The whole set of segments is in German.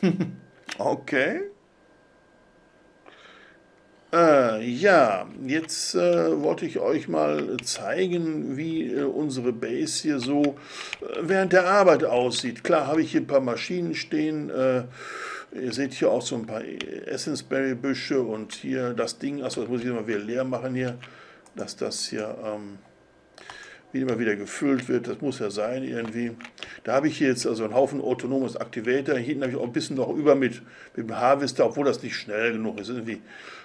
okay. Äh, ja, jetzt äh, wollte ich euch mal zeigen, wie äh, unsere Base hier so äh, während der Arbeit aussieht. Klar habe ich hier ein paar Maschinen stehen. Äh, ihr seht hier auch so ein paar Essensberry-Büsche und hier das Ding. Achso, das muss ich mal wieder leer machen hier, dass das hier ähm, wie immer wieder gefüllt wird. Das muss ja sein irgendwie. Da habe ich hier jetzt also einen Haufen autonomes Activator. Hier hinten habe ich auch ein bisschen noch über mit, mit dem Harvester, obwohl das nicht schnell genug ist irgendwie.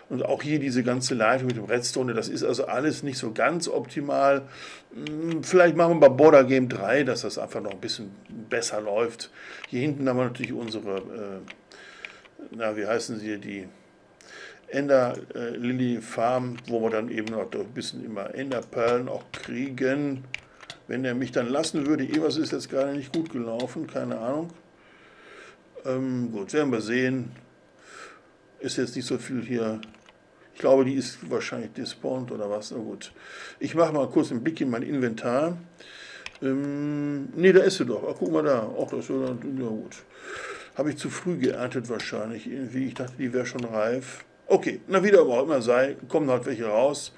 Und auch hier diese ganze Leitung mit dem Redstone, das ist also alles nicht so ganz optimal. Hm, vielleicht machen wir bei Border Game 3, dass das einfach noch ein bisschen besser läuft. Hier hinten haben wir natürlich unsere, äh, na, wie heißen sie, die Ender äh, Lily Farm, wo wir dann eben noch ein bisschen immer Enderperlen auch kriegen. Wenn er mich dann lassen würde, irgendwas ist jetzt gerade nicht gut gelaufen, keine Ahnung. Ähm, gut, werden wir sehen. Ist jetzt nicht so viel hier ich glaube, die ist wahrscheinlich despawned oder was. Na gut. Ich mache mal kurz einen Blick in mein Inventar. Ähm, ne, da ist sie doch. Ach, guck mal da. Ach, das ist ja gut. Habe ich zu früh geerntet wahrscheinlich. Irgendwie, ich dachte, die wäre schon reif. Okay, na wieder aber auch immer sei, kommen halt welche raus.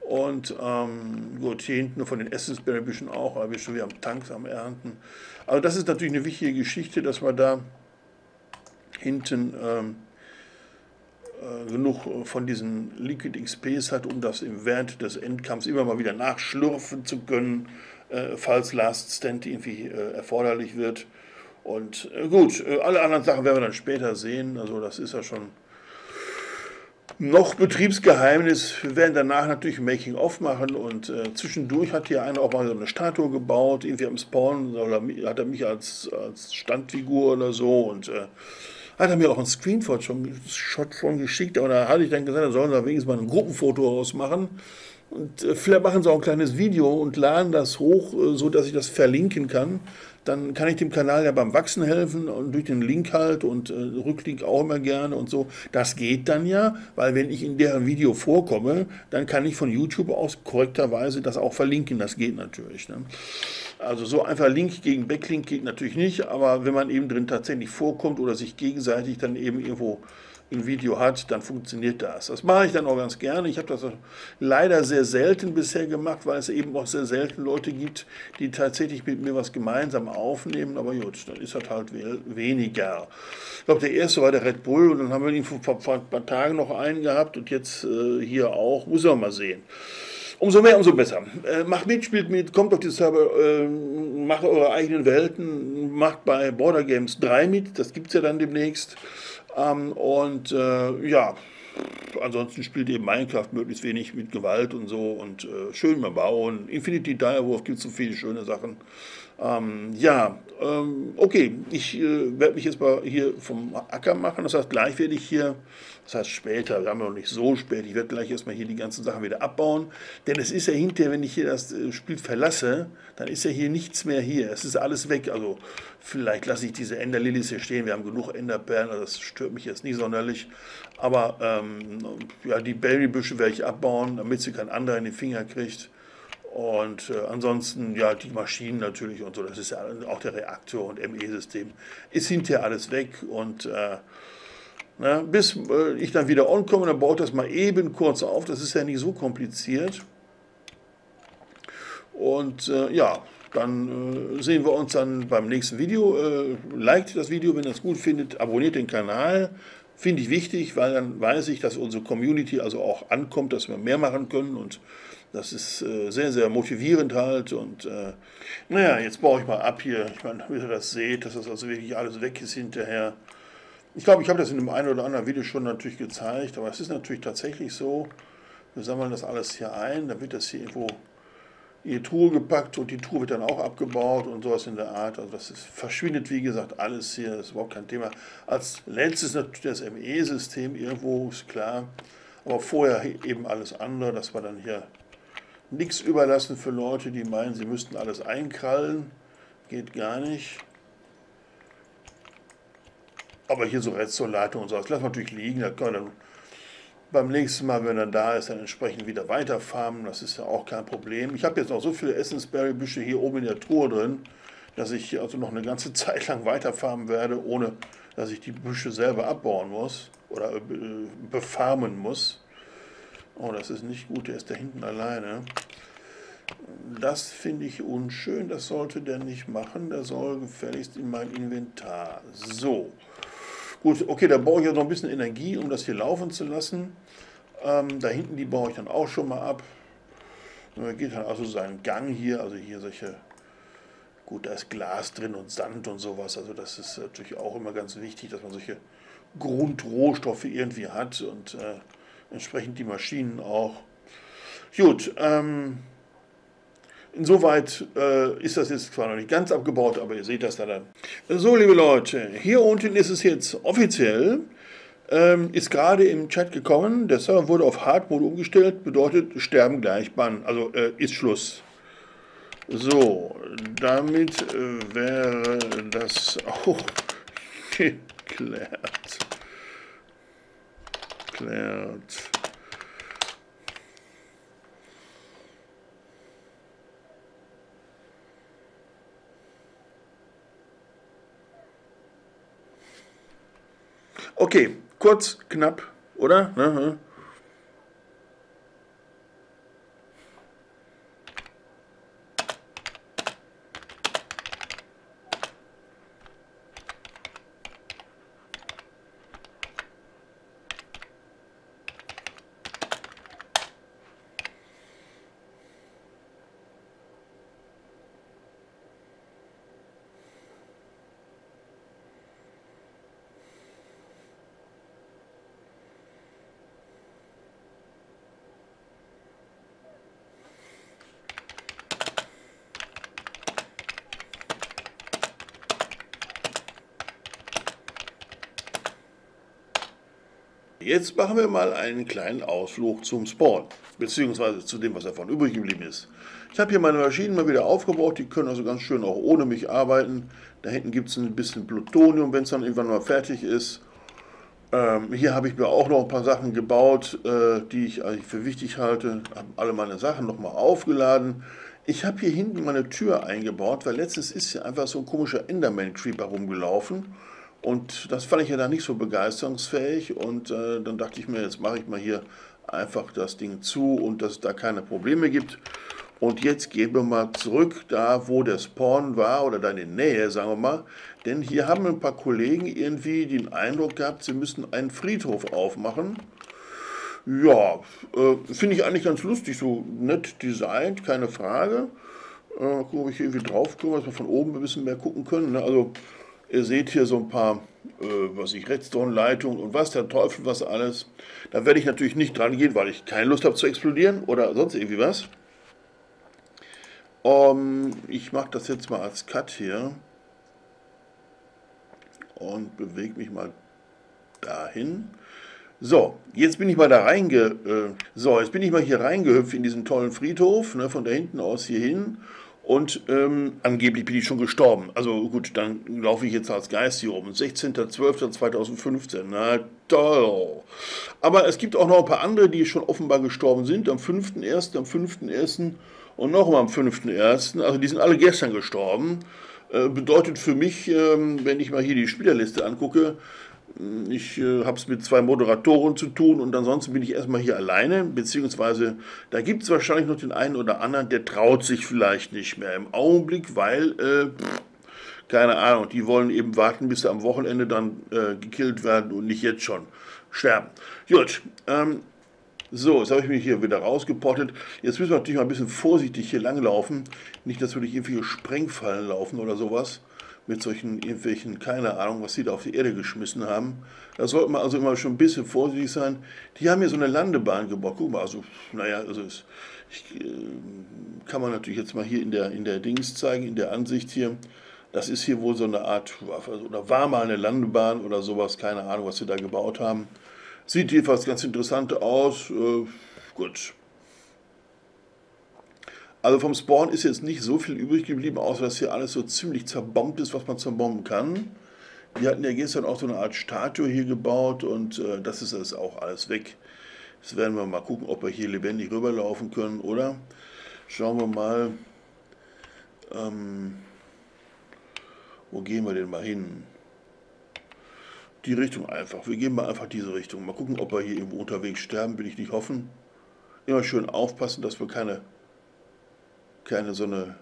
Und ähm, gut, hier hinten von den Essensberry-Büschen auch, aber wir schon wieder am Tanks am Ernten. Also das ist natürlich eine wichtige Geschichte, dass wir da hinten ähm, äh, genug von diesen Liquid XPs hat, um das im während des Endkampfs immer mal wieder nachschlürfen zu können, äh, falls Last Stand irgendwie äh, erforderlich wird. Und äh, gut, äh, alle anderen Sachen werden wir dann später sehen. Also das ist ja schon noch Betriebsgeheimnis. Wir werden danach natürlich Making-of machen und äh, zwischendurch hat hier einer auch mal so eine Statue gebaut, irgendwie am Spawn, oder hat er mich als, als Standfigur oder so und äh, hat er mir auch einen Screenshot schon, Shot von geschickt, aber da hatte ich dann gesagt, da sollen sie wenigstens mal ein Gruppenfoto ausmachen. Und äh, vielleicht machen sie auch ein kleines Video und laden das hoch, äh, so dass ich das verlinken kann. Dann kann ich dem Kanal ja beim Wachsen helfen und durch den Link halt und äh, Rücklink auch immer gerne und so. Das geht dann ja, weil wenn ich in deren Video vorkomme, dann kann ich von YouTube aus korrekterweise das auch verlinken. Das geht natürlich. Ne? Also so einfach Link gegen Backlink geht natürlich nicht, aber wenn man eben drin tatsächlich vorkommt oder sich gegenseitig dann eben irgendwo im Video hat, dann funktioniert das. Das mache ich dann auch ganz gerne. Ich habe das leider sehr selten bisher gemacht, weil es eben auch sehr selten Leute gibt, die tatsächlich mit mir was gemeinsam aufnehmen. Aber gut, dann ist das halt weniger. Ich glaube, der erste war der Red Bull und dann haben wir ihn vor, vor ein paar Tagen noch einen gehabt und jetzt äh, hier auch. Muss man mal sehen. Umso mehr, umso besser. Äh, macht mit, spielt mit, kommt auf die Server, äh, macht eure eigenen Welten, macht bei Border Games 3 mit, das gibt es ja dann demnächst. Ähm, und äh, ja, ansonsten spielt eben Minecraft möglichst wenig mit Gewalt und so und äh, schön mal bauen. Infinity Direwolf gibt es so viele schöne Sachen. Ähm, ja, ähm, okay, ich äh, werde mich jetzt mal hier vom Acker machen. Das heißt, gleich werde ich hier, das heißt später, wir haben noch nicht so spät, ich werde gleich erstmal hier die ganzen Sachen wieder abbauen. Denn es ist ja hinterher, wenn ich hier das äh, Spiel verlasse, dann ist ja hier nichts mehr hier. Es ist alles weg. Also vielleicht lasse ich diese Enderlilies hier stehen. Wir haben genug Enderperlen, also das stört mich jetzt nicht sonderlich. Aber ähm, ja, die Berrybüsche werde ich abbauen, damit sie kein anderer in die Finger kriegt. Und äh, ansonsten, ja, die Maschinen natürlich und so, das ist ja auch der Reaktor und ME-System, ist hinterher alles weg und äh, na, bis äh, ich dann wieder on komme, dann baut das mal eben kurz auf, das ist ja nicht so kompliziert. Und äh, ja, dann äh, sehen wir uns dann beim nächsten Video. Äh, liked das Video, wenn ihr es gut findet, abonniert den Kanal, finde ich wichtig, weil dann weiß ich, dass unsere Community also auch ankommt, dass wir mehr machen können und das ist äh, sehr, sehr motivierend halt. Und äh, naja, jetzt baue ich mal ab hier. Ich meine, wie ihr das seht, dass das also wirklich alles weg ist hinterher. Ich glaube, ich habe das in einem einen oder anderen Video schon natürlich gezeigt, aber es ist natürlich tatsächlich so, wir sammeln das alles hier ein, dann wird das hier irgendwo in die Truhe gepackt und die Truhe wird dann auch abgebaut und sowas in der Art. Also das ist, verschwindet, wie gesagt, alles hier, das ist überhaupt kein Thema. Als letztes natürlich das ME-System irgendwo, ist klar. Aber vorher eben alles andere, das war dann hier nichts überlassen für Leute, die meinen, sie müssten alles einkrallen. Geht gar nicht. Aber hier so Redstone-Leitung und so, das lassen wir natürlich liegen. Da können wir beim nächsten Mal, wenn er da ist, dann entsprechend wieder weiterfarmen. Das ist ja auch kein Problem. Ich habe jetzt noch so viele Essensberry-Büsche hier oben in der Truhe drin. dass ich also noch eine ganze Zeit lang weiterfahren werde, ohne dass ich die Büsche selber abbauen muss oder äh, befarmen muss. Oh, das ist nicht gut, der ist da hinten alleine. Das finde ich unschön, das sollte der nicht machen, der soll gefälligst in mein Inventar. So, gut, okay, da brauche ich ja noch ein bisschen Energie, um das hier laufen zu lassen. Ähm, da hinten, die baue ich dann auch schon mal ab. Da geht dann also seinen Gang hier, also hier solche, gut, da ist Glas drin und Sand und sowas, also das ist natürlich auch immer ganz wichtig, dass man solche Grundrohstoffe irgendwie hat und äh, entsprechend die Maschinen auch. Gut, ähm, Insoweit äh, ist das jetzt zwar noch nicht ganz abgebaut, aber ihr seht das da dann. So, liebe Leute, hier unten ist es jetzt offiziell. Ähm, ist gerade im Chat gekommen, der Server wurde auf Hard Mode umgestellt, bedeutet Sterben gleich Bann, also äh, ist Schluss. So, damit äh, wäre das auch geklärt. Klärt. Okay, kurz, knapp, oder? Ne? Jetzt machen wir mal einen kleinen Ausflug zum Spawn, beziehungsweise zu dem, was davon übrig geblieben ist. Ich habe hier meine Maschinen mal wieder aufgebaut, die können also ganz schön auch ohne mich arbeiten. Da hinten gibt es ein bisschen Plutonium, wenn es dann irgendwann mal fertig ist. Ähm, hier habe ich mir auch noch ein paar Sachen gebaut, äh, die ich eigentlich für wichtig halte. Habe alle meine Sachen nochmal aufgeladen. Ich habe hier hinten meine Tür eingebaut, weil letztens ist hier einfach so ein komischer Enderman-Creeper rumgelaufen. Und das fand ich ja dann nicht so begeisterungsfähig und äh, dann dachte ich mir, jetzt mache ich mal hier einfach das Ding zu und dass es da keine Probleme gibt. Und jetzt gehen wir mal zurück da, wo der Spawn war oder da in der Nähe, sagen wir mal. Denn hier haben ein paar Kollegen irgendwie den Eindruck gehabt, sie müssen einen Friedhof aufmachen. Ja, äh, finde ich eigentlich ganz lustig, so nett designt, keine Frage. Äh, gucken, ob ich hier irgendwie drauf komme, dass wir von oben ein bisschen mehr gucken können. Ne? Also Ihr seht hier so ein paar, äh, was ich, Redstone-Leitungen und was, der Teufel, was alles. Da werde ich natürlich nicht dran gehen, weil ich keine Lust habe zu explodieren oder sonst irgendwie was. Um, ich mache das jetzt mal als Cut hier und bewege mich mal dahin. So, jetzt bin ich mal da reinge... Äh, so, jetzt bin ich mal hier reingehüpft in diesen tollen Friedhof, ne, von da hinten aus hier hin und ähm, angeblich bin ich schon gestorben. Also gut, dann laufe ich jetzt als Geist hier oben. 16.12.2015. Na toll. Aber es gibt auch noch ein paar andere, die schon offenbar gestorben sind. Am 5.1., am 5.1. und nochmal am 5.1. Also die sind alle gestern gestorben. Äh, bedeutet für mich, ähm, wenn ich mal hier die Spielerliste angucke, ich äh, habe es mit zwei Moderatoren zu tun und ansonsten bin ich erstmal hier alleine, beziehungsweise da gibt es wahrscheinlich noch den einen oder anderen, der traut sich vielleicht nicht mehr im Augenblick, weil, äh, keine Ahnung, die wollen eben warten, bis sie am Wochenende dann äh, gekillt werden und nicht jetzt schon sterben. Gut, ähm, so, jetzt habe ich mich hier wieder rausgepottet. Jetzt müssen wir natürlich mal ein bisschen vorsichtig hier langlaufen. Nicht, dass wir durch irgendwelche Sprengfallen laufen oder sowas mit solchen irgendwelchen, keine Ahnung, was sie da auf die Erde geschmissen haben. Da sollte man also immer schon ein bisschen vorsichtig sein. Die haben hier so eine Landebahn gebaut. Guck mal, also, naja, also es, ich, äh, kann man natürlich jetzt mal hier in der, in der Dings zeigen, in der Ansicht hier. Das ist hier wohl so eine Art, oder war mal eine Landebahn oder sowas, keine Ahnung, was sie da gebaut haben. Sieht jedenfalls ganz interessant aus. Äh, gut, also vom Spawn ist jetzt nicht so viel übrig geblieben, außer dass hier alles so ziemlich zerbombt ist, was man zerbomben kann. Wir hatten ja gestern auch so eine Art Statue hier gebaut und äh, das ist jetzt auch alles weg. Jetzt werden wir mal gucken, ob wir hier lebendig rüberlaufen können, oder? Schauen wir mal. Ähm, Wo gehen wir denn mal hin? Die Richtung einfach. Wir gehen mal einfach diese Richtung. Mal gucken, ob wir hier irgendwo unterwegs sterben, will ich nicht hoffen. Immer schön aufpassen, dass wir keine, keine so eine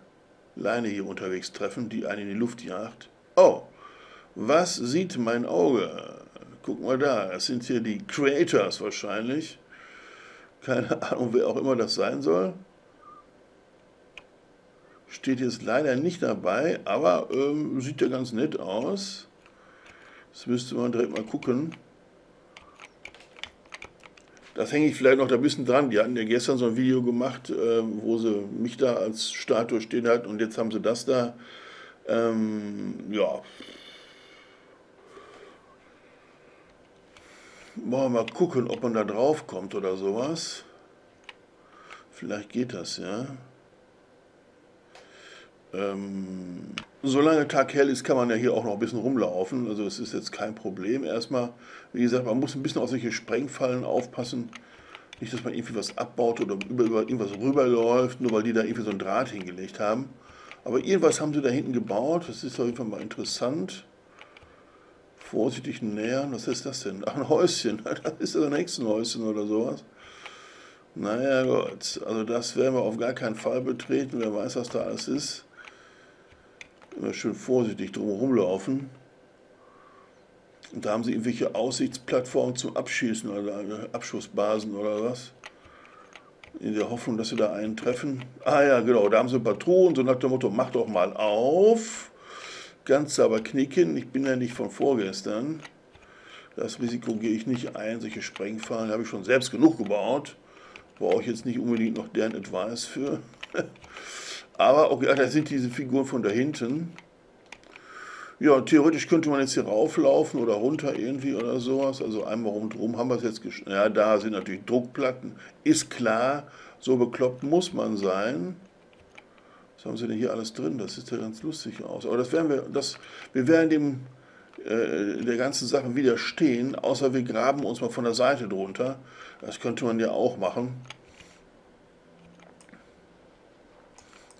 Leine hier unterwegs treffen, die einen in die Luft jagt. Oh, was sieht mein Auge? Guck mal da, das sind hier die Creators wahrscheinlich. Keine Ahnung, wer auch immer das sein soll. Steht jetzt leider nicht dabei, aber ähm, sieht ja ganz nett aus. Das müsste man direkt mal gucken. Das hänge ich vielleicht noch da ein bisschen dran. Die hatten ja gestern so ein Video gemacht, äh, wo sie mich da als Statue stehen hat und jetzt haben sie das da. Ähm, ja. Wir mal gucken, ob man da drauf kommt oder sowas. Vielleicht geht das, ja. Ähm, solange Tag hell ist, kann man ja hier auch noch ein bisschen rumlaufen. Also das ist jetzt kein Problem. Erstmal, wie gesagt, man muss ein bisschen auf solche Sprengfallen aufpassen. Nicht, dass man irgendwie was abbaut oder über, über irgendwas rüberläuft, nur weil die da irgendwie so ein Draht hingelegt haben. Aber irgendwas haben sie da hinten gebaut. Das ist auf jeden Fall mal interessant. Vorsichtig nähern. Was ist das denn? Ach, ein Häuschen. Das ist das ein Hexenhäuschen oder sowas. Naja, gut. Also das werden wir auf gar keinen Fall betreten. Wer weiß, was da alles ist. Immer schön vorsichtig drumherum laufen. Und da haben sie irgendwelche Aussichtsplattformen zum Abschießen oder Abschussbasen oder was. In der Hoffnung, dass sie da einen treffen. Ah ja, genau, da haben sie Patronen, so nach dem Motto, mach doch mal auf. Ganz sauber knicken, ich bin ja nicht von vorgestern. Das Risiko gehe ich nicht ein, solche Sprengfallen habe ich schon selbst genug gebaut. Brauche ich jetzt nicht unbedingt noch deren Advice für. Aber okay, da sind diese Figuren von da hinten. Ja, theoretisch könnte man jetzt hier rauflaufen oder runter irgendwie oder sowas. Also einmal rundherum haben wir es jetzt geschafft. Ja, da sind natürlich Druckplatten. Ist klar, so bekloppt muss man sein. Was haben sie denn hier alles drin? Das sieht ja ganz lustig aus. Aber das werden wir, das, wir werden dem äh, der ganzen Sache widerstehen, außer wir graben uns mal von der Seite drunter. Das könnte man ja auch machen.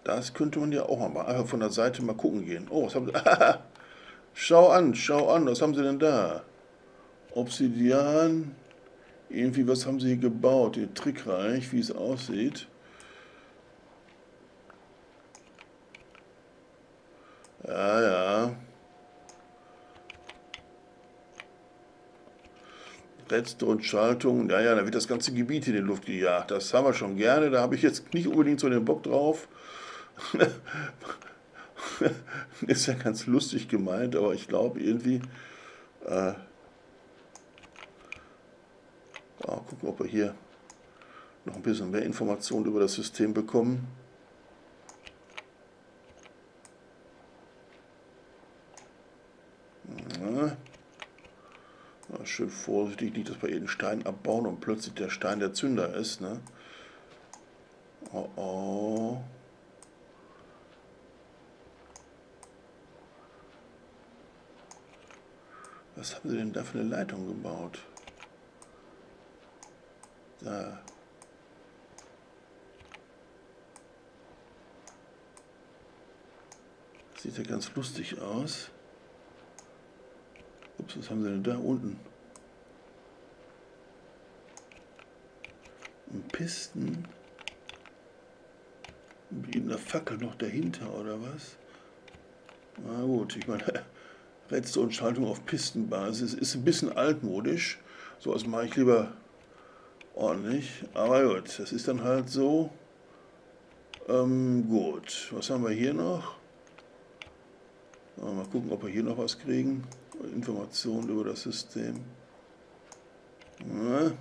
Das könnte man ja auch mal. Einfach von der Seite mal gucken gehen. Oh, was haben sie? schau an, schau an, was haben sie denn da? Obsidian. Irgendwie, was haben sie hier gebaut? Hier trickreich, wie es aussieht. Ja, ja. Redstone-Schaltung, ja, ja, da wird das ganze Gebiet in die Luft gejagt. Das haben wir schon gerne, da habe ich jetzt nicht unbedingt so den Bock drauf. ist ja ganz lustig gemeint, aber ich glaube irgendwie. Äh, oh, gucken, ob wir hier noch ein bisschen mehr Informationen über das System bekommen. Ja. schön vorsichtig, nicht, dass wir jeden Stein abbauen und plötzlich der Stein der Zünder ist. Ne? Oh oh. Was haben sie denn da für eine Leitung gebaut? Da. Sieht ja ganz lustig aus. Ups, was haben sie denn da unten? Ein Pisten. Mit einer Fackel noch dahinter, oder was? Na gut, ich meine, Redstone-Schaltung auf Pistenbasis. Ist ein bisschen altmodisch. So was mache ich lieber ordentlich. Aber gut, das ist dann halt so. Ähm, gut, was haben wir hier noch? Mal gucken, ob wir hier noch was kriegen. Informationen über das System. Ja.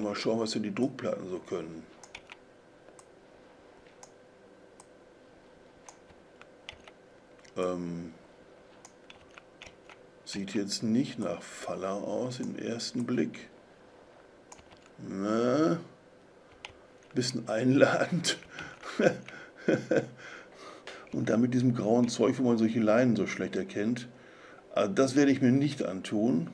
Mal schauen, was denn die Druckplatten so können. Ähm, sieht jetzt nicht nach Faller aus im ersten Blick. Na, bisschen einladend. Und dann mit diesem grauen Zeug, wo man solche Leinen so schlecht erkennt. Also das werde ich mir nicht antun.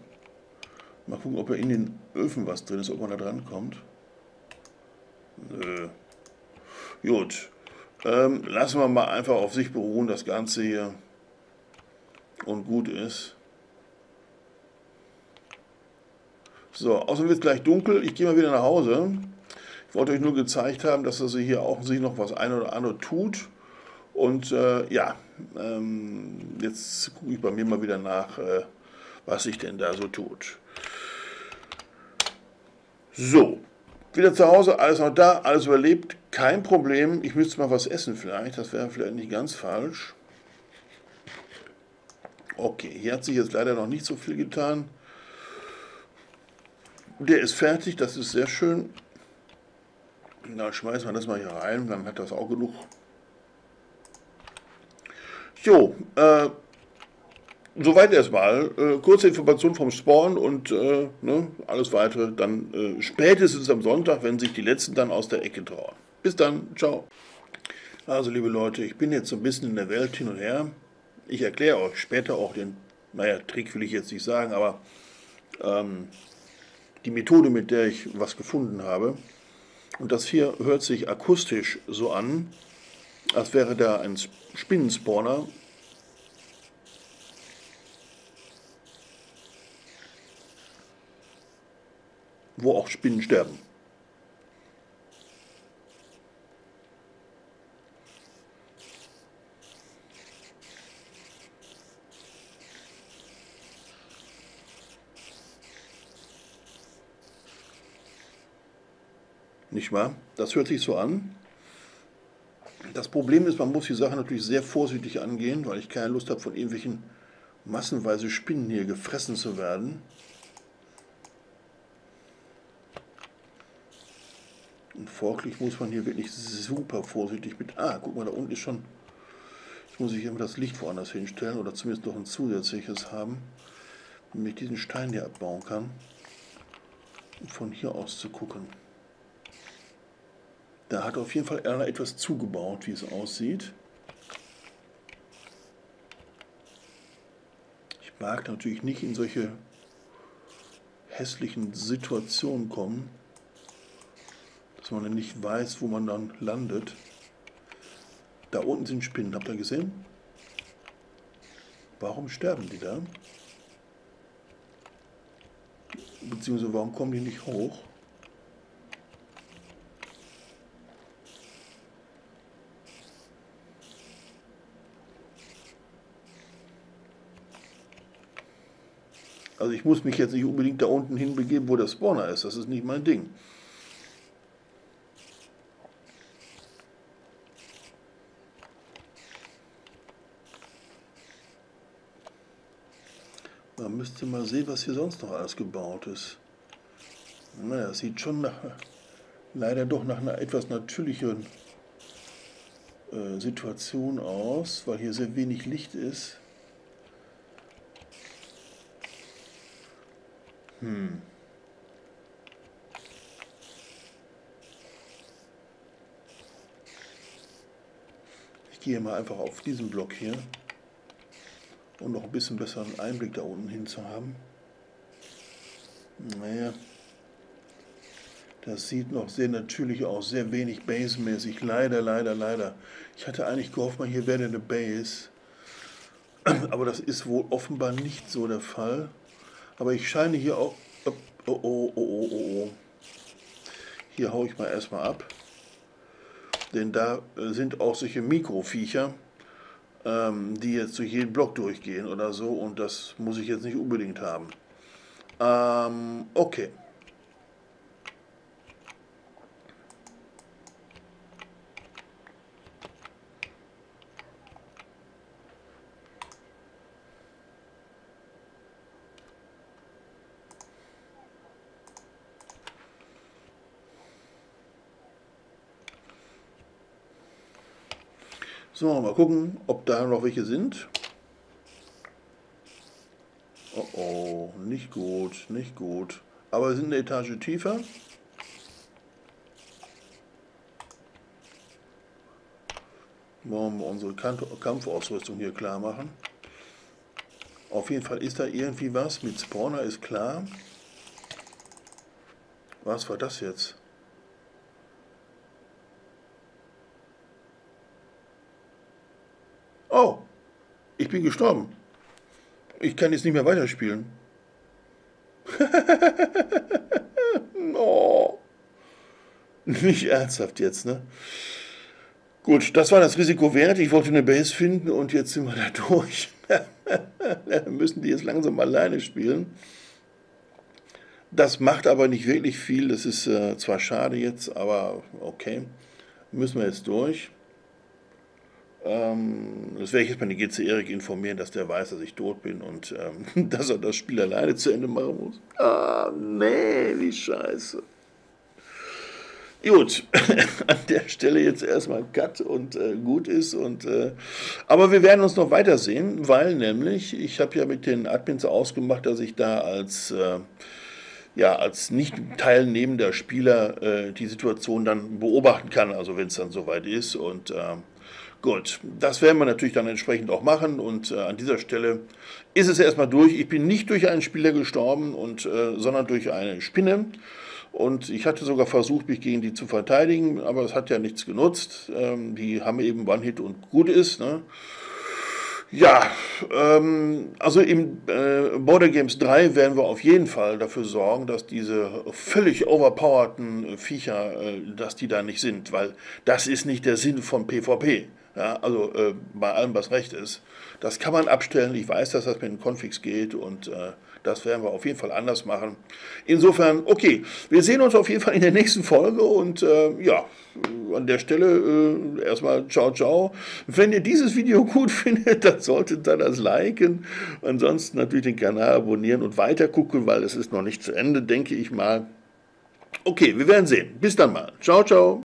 Mal gucken, ob er in den Öfen was drin ist, ob man da dran kommt. Nö. Gut. Ähm, lassen wir mal einfach auf sich beruhen, das Ganze hier. Und gut ist. So, außerdem wird es gleich dunkel. Ich gehe mal wieder nach Hause. Ich wollte euch nur gezeigt haben, dass also hier auch sich noch was ein oder andere tut. Und äh, ja, ähm, jetzt gucke ich bei mir mal wieder nach, äh, was sich denn da so tut. So, wieder zu Hause, alles noch da, alles überlebt, kein Problem. Ich müsste mal was essen vielleicht, das wäre vielleicht nicht ganz falsch. Okay, hier hat sich jetzt leider noch nicht so viel getan. Der ist fertig, das ist sehr schön. Na, schmeißen wir das mal hier rein, dann hat das auch genug. Jo, äh, soweit erstmal. Äh, kurze Information vom Spawn und äh, ne, alles weitere dann äh, spätestens am Sonntag, wenn sich die letzten dann aus der Ecke trauen. Bis dann, ciao. Also liebe Leute, ich bin jetzt so ein bisschen in der Welt hin und her. Ich erkläre euch später auch den, naja, Trick will ich jetzt nicht sagen, aber ähm, die Methode, mit der ich was gefunden habe. Und das hier hört sich akustisch so an, als wäre da ein Spinnenspawner. Wo auch Spinnen sterben. Nicht wahr? Das hört sich so an. Das Problem ist, man muss die Sache natürlich sehr vorsichtig angehen, weil ich keine Lust habe, von irgendwelchen massenweise Spinnen hier gefressen zu werden. Und folglich muss man hier wirklich super vorsichtig mit... Ah, guck mal, da unten ist schon... Jetzt muss ich immer das Licht woanders hinstellen oder zumindest noch ein zusätzliches haben, damit ich diesen Stein hier abbauen kann, um von hier aus zu gucken. Da hat auf jeden Fall einer etwas zugebaut, wie es aussieht. Ich mag natürlich nicht in solche hässlichen Situationen kommen, dass man nicht weiß, wo man dann landet. Da unten sind Spinnen, habt ihr gesehen? Warum sterben die da? Beziehungsweise warum kommen die nicht hoch? Also ich muss mich jetzt nicht unbedingt da unten hinbegeben, wo der Spawner ist. Das ist nicht mein Ding. Man müsste mal sehen, was hier sonst noch alles gebaut ist. Naja, sieht schon nach, leider doch nach einer etwas natürlicheren äh, Situation aus, weil hier sehr wenig Licht ist. Hm. Ich gehe mal einfach auf diesen Block hier, um noch ein bisschen besseren Einblick da unten hin zu haben. Naja, das sieht noch sehr natürlich aus, sehr wenig Base-mäßig. Leider, leider, leider. Ich hatte eigentlich gehofft, mal hier wäre eine Base. Aber das ist wohl offenbar nicht so der Fall. Aber ich scheine hier auch... Oh, oh, oh, oh, oh, oh. Hier haue ich mal erstmal ab. Denn da äh, sind auch solche Mikroviecher, ähm, die jetzt durch jeden Block durchgehen oder so. Und das muss ich jetzt nicht unbedingt haben. Ähm, okay. So, mal gucken, ob da noch welche sind. Oh oh, nicht gut, nicht gut. Aber wir sind eine Etage tiefer. Wollen wir unsere Kampfausrüstung hier klar machen. Auf jeden Fall ist da irgendwie was. Mit Spawner ist klar. Was war das jetzt? Oh, ich bin gestorben. Ich kann jetzt nicht mehr weiterspielen. oh. Nicht ernsthaft jetzt, ne? Gut, das war das Risiko wert. Ich wollte eine Base finden und jetzt sind wir da durch. müssen die jetzt langsam alleine spielen. Das macht aber nicht wirklich viel. Das ist äh, zwar schade jetzt, aber okay. Müssen wir jetzt durch. Ähm, das werde ich jetzt mal den GC Erik informieren, dass der weiß, dass ich tot bin und ähm, dass er das Spiel alleine zu Ende machen muss. Ah, nee, wie scheiße. Gut, an der Stelle jetzt erstmal Cut und äh, gut ist. Und, äh, aber wir werden uns noch weitersehen, weil nämlich, ich habe ja mit den Admins ausgemacht, dass ich da als, äh, ja, als nicht teilnehmender Spieler äh, die Situation dann beobachten kann, also wenn es dann soweit ist. Und ähm, gut, das werden wir natürlich dann entsprechend auch machen. Und äh, an dieser Stelle ist es erstmal durch. Ich bin nicht durch einen Spieler gestorben, und, äh, sondern durch eine Spinne. Und ich hatte sogar versucht, mich gegen die zu verteidigen, aber es hat ja nichts genutzt. Ähm, die haben eben One-Hit und gut ist. Ne? Ja, ähm, also im äh, Border Games 3 werden wir auf jeden Fall dafür sorgen, dass diese völlig overpowerten Viecher, äh, dass die da nicht sind, weil das ist nicht der Sinn von PvP. Ja, also äh, bei allem, was recht ist. Das kann man abstellen. Ich weiß, dass das mit den Configs geht und äh, das werden wir auf jeden Fall anders machen. Insofern, okay, wir sehen uns auf jeden Fall in der nächsten Folge und äh, ja, an der Stelle äh, erstmal ciao, ciao. Wenn ihr dieses Video gut findet, dann solltet ihr das liken. Ansonsten natürlich den Kanal abonnieren und weiter gucken, weil es ist noch nicht zu Ende, denke ich mal. Okay, wir werden sehen. Bis dann mal. Ciao, ciao.